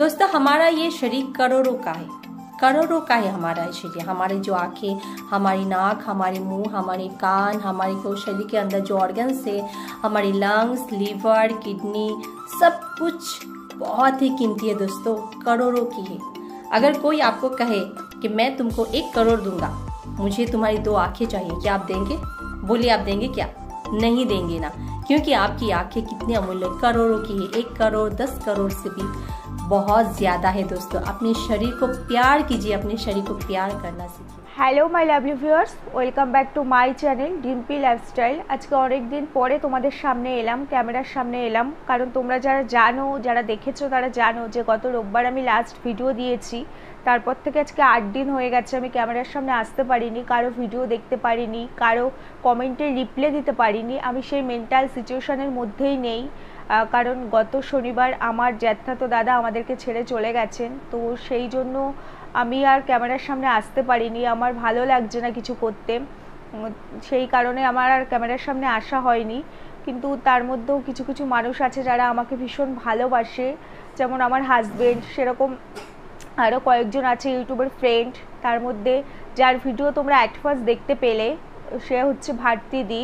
दोस्तों, हमारा ये शरीर करोड़ों का है। करोड़ों का है हमारा शरीर। हमारी जो आँखें, हमारी नाक, हमारे मुँह, हमारे कान, हमारे को शरीर के अंदर जो ऑर्गन्स है, हमारी लंग्स लीवर किडनी सब कुछ बहुत ही कीमती है दोस्तों। करोड़ों की है। अगर कोई आपको कहे कि मैं तुमको एक करोड़ दूँगा, मुझे तुम्हारी दो आँखें चाहिए, क्या आप देंगे? बोलिए, आप देंगे क्या? नहीं देंगे ना। क्योंकि आपकी आँखें कितनी अमूल्य, करोड़ों की है। एक करोड़, दस करोड़ से भी बहुत ज़्यादा है दोस्तों अपने शरीर को प्यार कीजिए अपने शरीर को प्यार करना सीखिए hello my lovely viewers welcome back to my channel Dimpy lifestyle আজকে অনেক দিন পরে তোমাদের সামনে এলাম ক্যামেরার সামনে এলাম কারণ তোমরা যারা জানো যারা দেখেছো তারা জানো যে গত রোববার আমি লাস্ট ভিডিও দিয়েছি তারপর থেকে আজকে আট দিন হয়ে গেছে আমি ক্যামেরার সামনে আসতে পারিনি কারো ভিডিও দেখতে পারিনি কারো কমেন্টের রিপ্লাই দিতে পারিনি আমি সেই মেন্টাল সিচুয়েশনের মধ্যেই নেই কারণ গত শনিবার আমার জ্যাঠাতো দাদা আমাদেরকে ছেড়ে চলে গেছেন, তো সেই জন্য আমি আর ক্যামেরার সামনে আসতে পারিনি। আমার ভালো লাগছে না কিছু করতে। সেই কারণে আমার আর ক্যামেরার সামনে আসা হয়নি। কিন্তু তার মধ্যেও কিছু কিছু মানুষ আছে যারা আমাকে ভীষণ ভালোবাসে। যেমন আমার হাজবেন্ড সেরকম আরও কয়েকজন আছে ইউটিউবের ফ্রেন্ড তার মধ্যে যার ভিডিও তোমরা অ্যাট ফার্স্ট দেখতে পেলে, সে হচ্ছে ভারতী দি।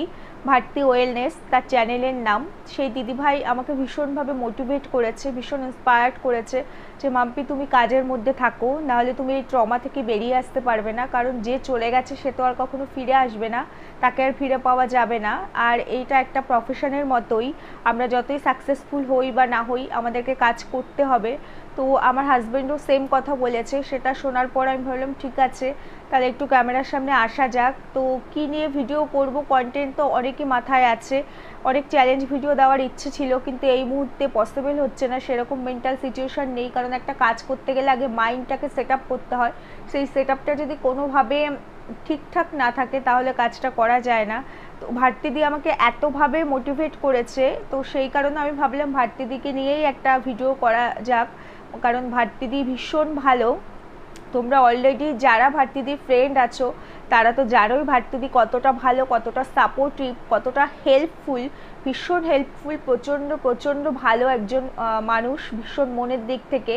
ভারতী ওয়েলনেস তার চ্যানেলের নাম। সেই দিদিভাই আমাকে ভীষণভাবে মোটিভেট করেছে ভীষণ ইন্সপায়ার্ড করেছে। যে, মাম্পি, তুমি কাজের মধ্যে থাকো, নাহলে তুমি এই ট্রমা থেকে বেরিয়ে আসতে পারবে না। কারণ যে চলে গেছে, সে তো আর কখনো ফিরে আসবে না। তাকে আর ফিরে পাওয়া যাবে না। আর এইটা একটা প্রফেশনের মতোই। আমরা যতই সাকসেসফুল হই বা না হই, আমাদেরকে কাজ করতে হবে। তো আমার হাজব্যান্ডও সেম কথা বলেছে। সেটা শোনার পর আমি ভাবলাম, ঠিক আছে, তাহলে একটু ক্যামেরার সামনে আসা যাক। তো কি নিয়ে ভিডিও করব? কন্টেন্ট তো অনেকই মাথায় আছে। অনেক চ্যালেঞ্জ ভিডিও দেওয়ার ইচ্ছে ছিল, কিন্তু এই মুহূর্তে পসিবল হচ্ছে না। সেরকম মেন্টাল সিচুয়েশান নেই, কারণ একটা কাজ করতে গেলে আগে মাইন্ডটাকে সেট করতে হয়। সেই সেট যদি কোনোভাবে ঠিকঠাক না থাকে, তাহলে কাজটা করা যায় না। তো ভারতীদি আমাকে এতভাবে মোটিভেট করেছে, তো সেই কারণে আমি ভাবলাম ভারতীদিকে নিয়েই একটা ভিডিও করা যাক। কারণ ভারতীদি ভীষণ ভালো। তোমরা অলরেডি যারা ভারতীদির ফ্রেন্ড আছো, তারা তো জানোই ভারতীদি কতটা ভালো, কতটা সাপোর্টিভ কতটা হেল্পফুল ভীষণ হেল্পফুল প্রচণ্ড প্রচণ্ড ভালো একজন মানুষ ভীষণ মনের দিক থেকে।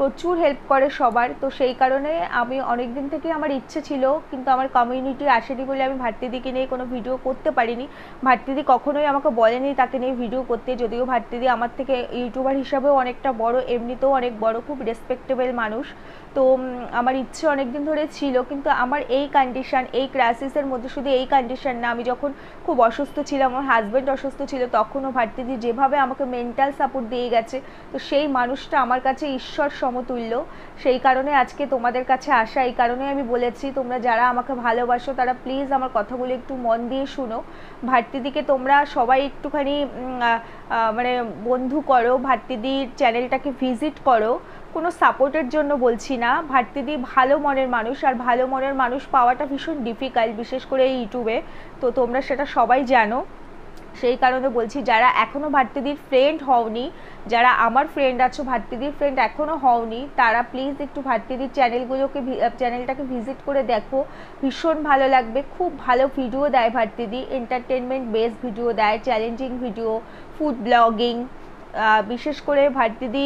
প্রচুর হেল্প করে সবার। তো সেই কারণে আমি অনেক দিন থেকে আমার ইচ্ছে ছিল, কিন্তু আমার কমিউনিটি আসেনি বলে আমি ভারতীদিকে নিয়ে কোনো ভিডিও করতে পারিনি। ভারতীদি কখনোই আমাকে বলেনি তাকে নিয়ে ভিডিও করতে, যদিও ভারতীদি আমার থেকে ইউটিউবার হিসাবেও অনেকটা বড়, এমনিতেও অনেক বড়, খুব রেসপেক্টেবল মানুষ। তো আমার ইচ্ছে অনেক দিন ধরে ছিল, কিন্তু আমার এই কন্ডিশান এই ক্রাইসিসের মধ্যে শুধু এই কন্ডিশান না, আমি যখন খুব অসুস্থ ছিলাম, আমার হাজব্যান্ড অসুস্থ ছিল, তখনও ভারতীদি যেভাবে আমাকে মেন্টাল সাপোর্ট দিয়ে গেছে, তো সেই মানুষটা আমার কাছে ঈশ্বর সমতুল্য। সেই কারণে আজকে তোমাদের কাছে আসা, এই কারণে আমি বলেছি, তোমরা যারা আমাকে ভালোবাসো, তারা প্লিজ আমার কথাগুলো একটু মন দিয়ে শুনো। ভারতীদিকে তোমরা সবাই একটুখানি মানে বন্ধু করো ভাতৃদির চ্যানেলটাকে ভিজিট করো। কোনো সাপোর্টের জন্য বলছি না। ভারতীদি ভালো মনের মানুষ, আর ভালো মনের মানুষ পাওয়াটা ভীষণ ডিফিকাল্ট বিশেষ করে এই ইউটিউবে। তো তোমরা সেটা সবাই জানো। সেই কারণে বলছি যারা এখনও ভাতৃদির ফ্রেন্ড হওনি, যারা আমার ফ্রেন্ড আছো ভাতৃদির ফ্রেন্ড এখনও হওনি, তারা প্লিজ একটু ভাতৃদির চ্যানেলগুলোকে চ্যানেলটাকে ভিজিট করে দেখো। ভীষণ ভালো লাগবে। খুব ভালো ভিডিও দেয় ভাতৃদি এন্টারটেনমেন্ট বেস ভিডিও দেয় চ্যালেঞ্জিং ভিডিও ফুড ব্লগিং বিশেষ করে ভারতীদি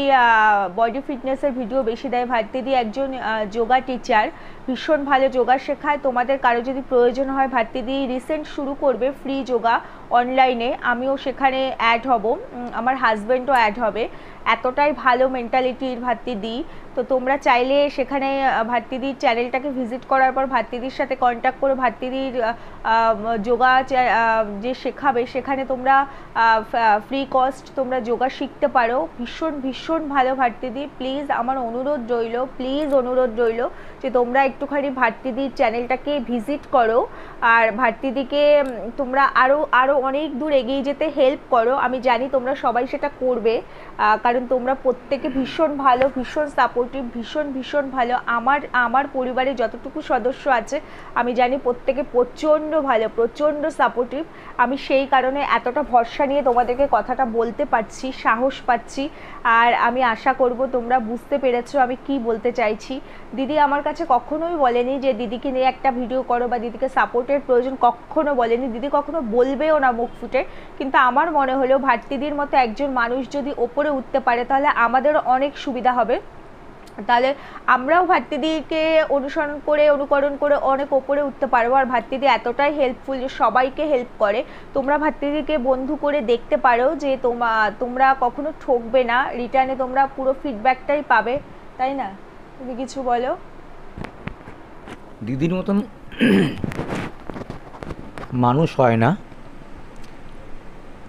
বডি ফিটনেসের ভিডিও বেশি দেয়। ভারতীদি একজন যোগা টিচার ভীষণ ভালো যোগা শেখায়। তোমাদের কারও যদি প্রয়োজন হয় ভারতীদি রিসেন্ট শুরু করবে ফ্রি যোগা অনলাইনে আমিও সেখানে অ্যাড হব। আমার হাজব্যান্ডও অ্যাড হবে। এতটাই ভালো মেন্টালিটির ভাতৃদি। তো তোমরা চাইলে সেখানে ভাতৃদির চ্যানেলটাকে ভিজিট করার পর ভাতৃদির সাথে কন্ট্যাক্ট করে ভাতৃদির যোগা যে শেখাবে, সেখানে তোমরা ফ্রি কস্ট তোমরা যোগা শিখতে পারো। ভীষণ ভীষণ ভালো ভাতৃদি প্লিজ আমার অনুরোধ রইল প্লিজ অনুরোধ রইল যে তোমরা একটুখানি ভাতৃদির চ্যানেলটাকে ভিজিট করো। আর ভাতৃদিকে তোমরা আরও আরও অনেক দূর এগিয়ে যেতে হেল্প করো। আমি জানি তোমরা সবাই সেটা করবে কারণ তোমরা প্রত্যেকে ভীষণ ভালো, ভীষণ সাপোর্টিভ ভীষণ ভীষণ ভালো। আমার আমার পরিবারে যতটুকু সদস্য আছে, আমি জানি প্রত্যেকে প্রচণ্ড ভালো, প্রচণ্ড সাপোর্টিভ আমি সেই কারণে এতটা ভরসা নিয়ে তোমাদেরকে কথাটা বলতে পারছি, সাহস পাচ্ছি। আর আমি আশা করব তোমরা বুঝতে পেরেছ আমি কি বলতে চাইছি। দিদি আমার কাছে কখনোই বলেনি যে দিদিকে নিয়ে একটা ভিডিও করো বা দিদিকে সাপোর্টের প্রয়োজন কখনো বলেনি। দিদি কখনো বলবেও না মুখ ফুটে। কিন্তু আমার মনে হলো ভারতীদির মতো একজন মানুষ যদি ওপরে উঠতে পারে, তাহলে আমাদেরও অনেক সুবিধা হবে। তাহলে আমরাও ভাতৃদিকে অনুসরণ করে, অনুকরণ করে অনেক ওপরে উঠতে পারব। আর ভাতৃদি এতটাই হেল্পফুল যে সবাইকে হেল্প করে। তোমরা ভাতৃদিকে বন্ধু করে দেখতে পারো যে তোমা, তোমরা কখনো ঠকবে না। রিটার্নে তোমরা পুরো ফিডব্যাকটাই পাবে। তাই না? তুমি কিছু বলো? দিদির মতন মানুষ হয় না।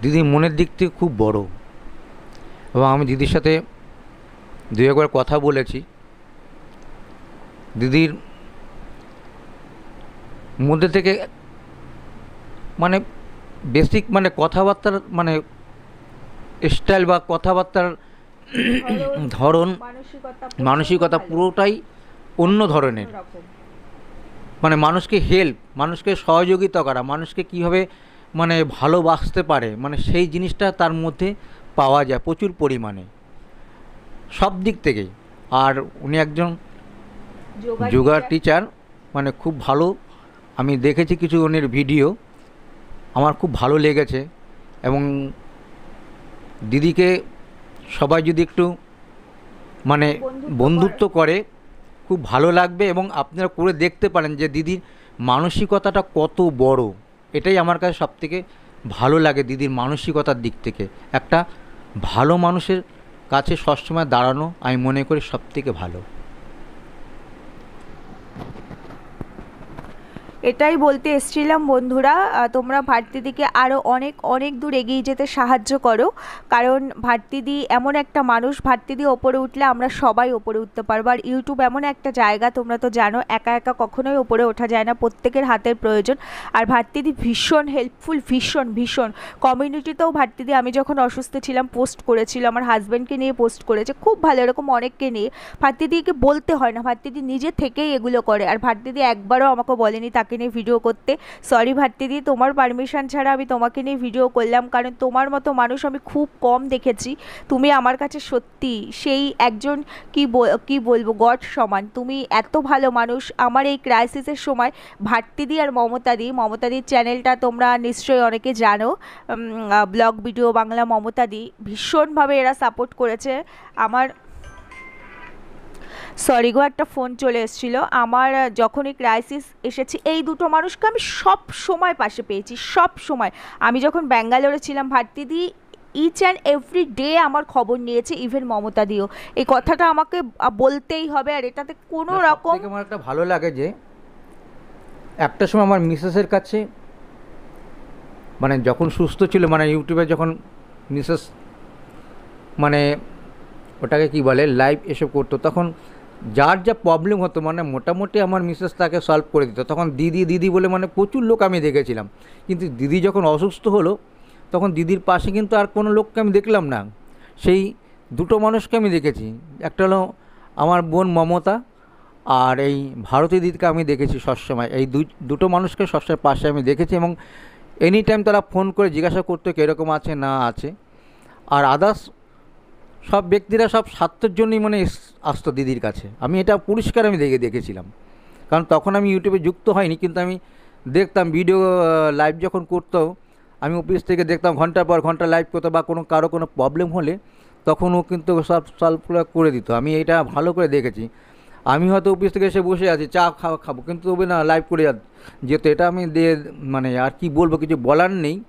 দিদি মনের দিক থেকে খুব বড়। এবং আমি দিদির সাথে দু একবার কথা বলেছি। দিদির মধ্যে থেকে মানে বেসিক মানে কথাবার্তার মানে স্টাইল বা কথাবার্তার ধরন মানসিকতা পুরোটাই অন্য ধরনের। মানে মানুষকে হেল্প মানুষকে সহযোগিতা করা মানুষকে কীভাবে মানে ভালোবাসতে পারে মানে সেই জিনিসটা তার মধ্যে পাওয়া যায় প্রচুর পরিমাণে। সব দিক থেকেই। আর উনি একজন যোগা টিচার মানে খুব ভালো। আমি দেখেছি কিছু উনির ভিডিও। আমার খুব ভালো লেগেছে। এবং দিদিকে সবাই যদি একটু মানে বন্ধুত্ব বন্ধুত্ব করে খুব ভালো লাগবে এবং আপনারা করে দেখতে পারেন যে দিদির মানসিকতাটা কত বড়। এটাই আমার কাছে সবথেকে ভালো লাগে দিদির মানসিকতার দিক থেকে। একটা ভালো মানুষের কাছে সবসময় দাঁড়ানো আমি মনে করি সবথেকে ভালো। এটাই বলতে এসছিলাম, বন্ধুরা তোমরা ভারতীদিকে আরও অনেক অনেক দূর এগিয়ে যেতে সাহায্য করো। কারণ ভারতীদি এমন একটা মানুষ ভারতীদি ওপরে উঠলে আমরা সবাই ওপরে উঠতে পারব। আর ইউটিউব এমন একটা জায়গা, তোমরা তো জানো, একা একা কখনোই ওপরে ওঠা যায় না, প্রত্যেকের হাতের প্রয়োজন। আর ভারতীদি ভীষণ হেল্পফুল ভীষণ ভীষণ। কমিউনিটিতেও ভারতীদি আমি যখন অসুস্থ ছিলাম পোস্ট করেছিল, আমার হাজব্যান্ডকে নিয়ে পোস্ট করেছে, খুব ভালো, এরকম অনেককে নিয়ে। ভারতীদিকে বলতে হয় না ভারতীদি নিজে থেকেই এগুলো করে। আর ভারতীদি একবারও আমাকে বলেনি, তাকে নিয়ে ভিডিও করতে। সরি ভারতীদি তোমার পারমিশন ছাড়া আমি তোমাকে নিয়ে ভিডিও করলাম, কারণ তোমার মতো মানুষ আমি খুব কম দেখেছি। তুমি আমার কাছে সত্যি সেই একজন কি কি বলব, গড সমান। তুমি এত ভালো মানুষ। আমার এই ক্রাইসিসের সময় ভারতীদি আর মমতাদি মমতাদির চ্যানেলটা তোমরা নিশ্চয়ই অনেকে জানো। ব্লগ ভিডিও বাংলা মমতাদি ভীষণভাবে এরা সাপোর্ট করেছে। আমার সরি গো একটা ফোন চলে এসেছিল। আমার যখনই ক্রাইসিস এসেছে এই দুটো মানুষকে আমি সব সময় পাশে পেয়েছি সব সময়। আমি যখন ব্যাঙ্গালোরে ছিলাম ভারতীদি ইচ অ্যান্ড এভরি ডে আমার খবর নিয়েছে ইভেন মমতা দিও। এই কথাটা আমাকে বলতেই হবে আর এটাতে কোনো রকম আমার একটা ভালো লাগে যে একটা সময় আমার মিসেসের কাছে মানে যখন সুস্থ ছিল মানে ইউটিউবে যখন মিসেস মানে ওটাকে কি বলে লাইভ এসব করতো তখন যার যা প্রবলেম হতো মানে মোটামুটি আমার মিসেস তাকে সলভ করে দিত। তখন দিদি দিদি বলে মানে প্রচুর লোক আমি দেখেছিলাম। কিন্তু দিদি যখন অসুস্থ হলো, তখন দিদির পাশে কিন্তু আর কোনো লোককে আমি দেখলাম না। সেই দুটো মানুষকে আমি দেখেছি। একটা হলো আমার বোন মমতা আর এই ভারতী দিদিকে আমি দেখেছি সবসময়। এই দুটো মানুষকে সবসময় পাশে আমি দেখেছি এবং এনি টাইম তারা ফোন করে জিজ্ঞাসা করতো কীরকম আছে, না আছে। আর আদার্স সব ব্যক্তিরা সব স্বার্থের জন্যই মানে এস- আসতো দিদির কাছে। আমি এটা পরিষ্কার আমি দেখে দেখেছিলাম। কারণ তখন আমি ইউটিউবে যুক্ত হয়নি কিন্তু আমি দেখতাম ভিডিও লাইভ যখন করতো আমি অফিস থেকে দেখতাম ঘণ্টার পর ঘণ্টা লাইভ করতো বা কোনো কারও কোনো প্রবলেম হলে তখন ও কিন্তু সব সলভ করে দিত। আমি এটা ভালো করে দেখেছি। আমি হয়তো অফিস থেকে এসে বসে আছি চা খাওয়া খাব কিন্তু তবে না লাইভ করে যা- যেত এটা আমি দিয়ে মানে আর কি বলব কিছু বলার নেই।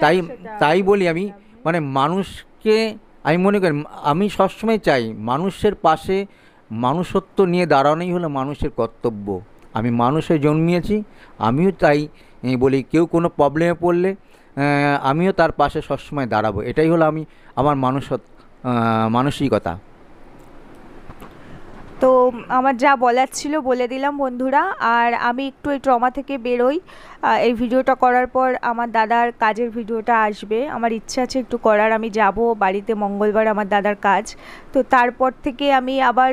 তাই তাই বলি আমি মানে মানুষকে আমি মনে করি, আমি সবসময় চাই মানুষের পাশে মানুষত্ব নিয়ে দাঁড়ানোই হলো মানুষের কর্তব্য। আমি মানুষে জন্মিয়েছি, আমিও তাই বলি কেউ কোনো প্রবলেমে পড়লে আমিও তার পাশে সবসময় দাঁড়াবো। এটাই হলো আমি, আমার মানুষ মানসিকতা। তো আমার যা বলার ছিল বলে দিলাম বন্ধুরা। আর আমি একটু এই ট্রমা থেকে বেরোই। এই ভিডিওটা করার পর আমার দাদার কাজের ভিডিওটা আসবে। আমার ইচ্ছা আছে একটু করার। আমি যাব বাড়িতে মঙ্গলবার আমার দাদার কাজ। তো তারপর থেকে আমি আবার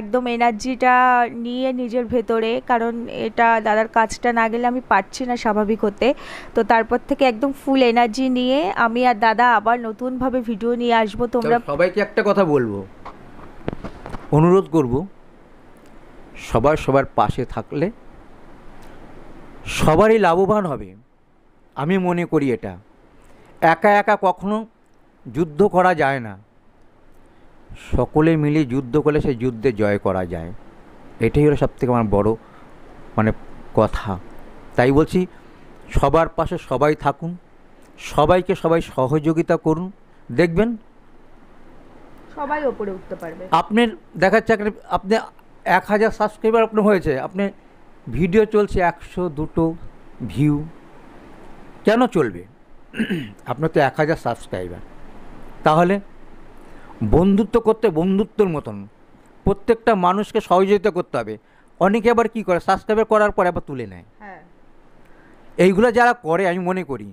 একদম এনার্জিটা নিয়ে নিজের ভেতরে। কারণ এটা দাদার কাজটা না গেলে আমি পারছি না স্বাভাবিক হতে। তো তারপর থেকে একদম ফুল এনার্জি নিয়ে আমি আর দাদা আবার নতুনভাবে ভিডিও নিয়ে আসব। তোমরা সবাইকে একটা কথা বলব। অনুরোধ করব, সবার সবার পাশে থাকলে সবারই লাভবান হবে। আমি মনে করি এটা। একা একা কখনো যুদ্ধ করা যায় না। সকলে মিলে যুদ্ধ করলে সেই যুদ্ধে জয় করা যায়। এটাই হলো সবথেকে আমার বড় মানে কথা। তাই বলছি, সবার পাশে সবাই থাকুন, সবাইকে সবাই সহযোগিতা করুন। দেখবেন সবাই ওপরে উঠতে পারবে। আপনার দেখাচ্ছে একটা আপনি এক হাজার সাবস্ক্রাইবার আপনার হয়েছে আপনি ভিডিও চলছে একশো দুটো ভিউ কেন চলবে? আপনার তো এক হাজার সাবস্ক্রাইবার তাহলে বন্ধুত্ব করতে বন্ধুত্বর মতন প্রত্যেকটা মানুষকে সহযোগিতা করতে হবে। অনেকে আবার কী করে সাবস্ক্রাইবার করার পর আবার তুলে নেয়। হ্যাঁ। এইগুলো যারা করে আমি মনে করি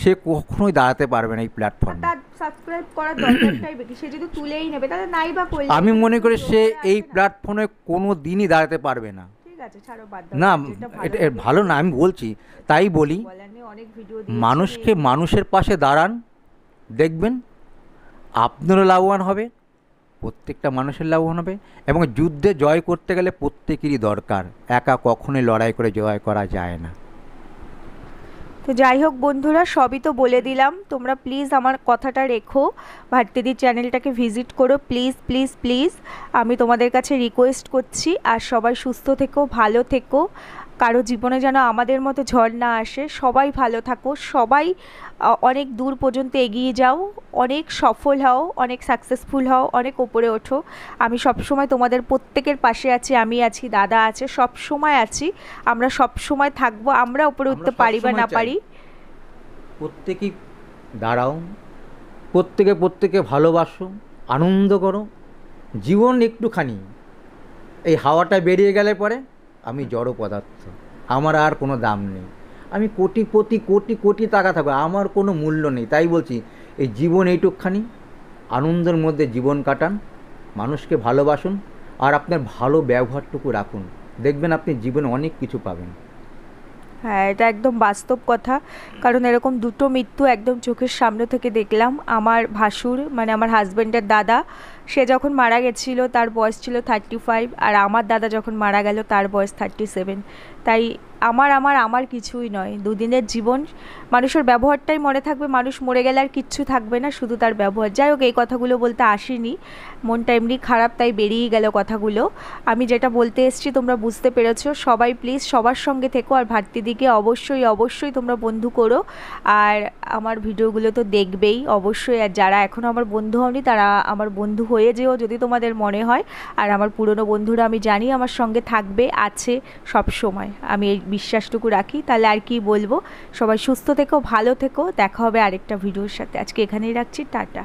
সে কখনোই দাঁড়াতে পারবে না এই প্ল্যাটফর্মে তার সাবস্ক্রাইব করার দরকারটাই বেশি সে যদি তুলেই নেবে তাহলে নাই বা করলে আমি মনে করি সে এই প্ল্যাটফর্মে কোনো দিনই দাঁড়াতে পারবে না। ঠিক আছে ছাড়ো বাদ দাও। না যেটা এটা ভালো না আমি বলছি তাই বলি বলার নেই, অনেক ভিডিও মানুষকে মানুষের পাশে দাঁড়ান দেখবেন আপনারও লাভবান হবে প্রত্যেকটা মানুষের লাভবান হবে এবং যুদ্ধে জয় করতে গেলে প্রত্যেকেরই দরকার একা কখনোই লড়াই করে জয় করা যায় না। তো যাই হোক বন্ধুরা, সবই তো বলে দিলাম। তোমরা প্লিজ আমার কথাটা রেখো। ভারতীদির চ্যানেলটাকে ভিজিট করো। প্লিজ প্লিজ প্লিজ আমি তোমাদের কাছে রিকোয়েস্ট করছি। আর সবাই সুস্থ থেকো, ভালো থেকো। কারও জীবনে যেন আমাদের মতো ঝড় না আসে। সবাই ভালো থাকো সবাই অনেক দূর পর্যন্ত এগিয়ে যাও অনেক সফল হও অনেক সাকসেসফুল হও অনেক ওপরে ওঠো। আমি সবসময় তোমাদের প্রত্যেকের পাশে আছি আমি আছি দাদা আছে সব সময় আছি। আমরা সব সময় থাকব আমরা উপরে উঠতে পারি বা না পারি। প্রত্যেকেই দাঁড়াও প্রত্যেকে প্রত্যেকে ভালোবাসো আনন্দ করো জীবন একটুখানি। এই হাওয়াটা বেরিয়ে গেলে পরে আমি জড় পদার্থ। আমার আর কোনো দাম নেই। আমি কোটি কোটি কোটি কোটি টাকা থাকবে। আমার কোনো মূল্য নেই। তাই বলছি, এই জীবন এইটুকখানি, আনন্দের মধ্যে জীবন কাটান, মানুষকে ভালোবাসুন, আর আপনার ভালো ব্যবহারটুকু রাখুন। দেখবেন আপনি জীবনে অনেক কিছু পাবেন। হ্যাঁ এটা একদম বাস্তব কথা। কারণ এরকম দুটো মৃত্যু একদম চোখের সামনে থেকে দেখলাম। আমার ভাসুর মানে আমার হাজব্যান্ডের দাদা সে যখন মারা গেছিল, তার বয়স ছিল থার্টি ফাইভ আর আমার দাদা যখন মারা গেল, তার বয়স থার্টি সেভেন তাই আমার আমার আমার কিছুই নয়। দুদিনের জীবন, মানুষের ব্যবহারটাই মনে থাকবে। মানুষ মরে গেলে আর কিচ্ছু থাকবে না, শুধু তার ব্যবহার। যাই হোক, এই কথাগুলো বলতে আসিনি। মনটা এমনি খারাপ, তাই বেরিয়ে গেল কথাগুলো। আমি যেটা বলতে এসেছি, তোমরা বুঝতে পেরেছ। সবাই প্লিজ সবার সঙ্গে থেকো, আর ভারতীদিকে অবশ্যই অবশ্যই তোমরা বন্ধু করো। আর আমার ভিডিওগুলো তো দেখবেই, অবশ্যই। আর যারা এখনও আমার বন্ধু হওনি, তারা আমার বন্ধু হয়ে যেও যদি তোমাদের মনে হয়। আর আমার পুরনো বন্ধুরা, আমি জানি আমার সঙ্গে থাকবে, আছে সব সময়। আমি এই বিশ্বাসটুকু রাখি। তাহলে আর কি বলব? সবাই সুস্থ থেকো, ভালো থেকো। দেখা হবে আরেকটা ভিডিওর সাথে। আজকে এখানেই রাখছি। টাটা।